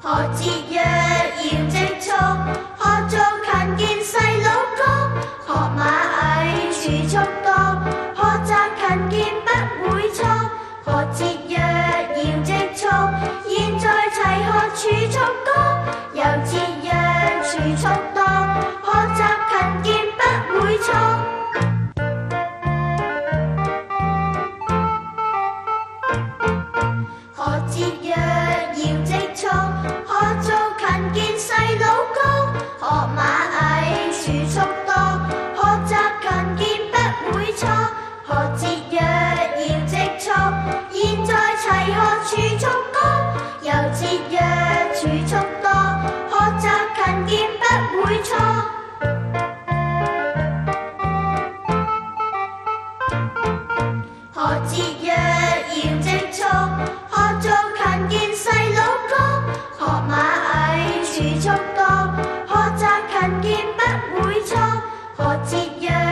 何至曰何节约要积蓄现在齐学储蓄多又节约储蓄多学习勤俭不会错何节约要积蓄学做勤俭细佬哥学马蚁储蓄多学习勤俭不会错何节约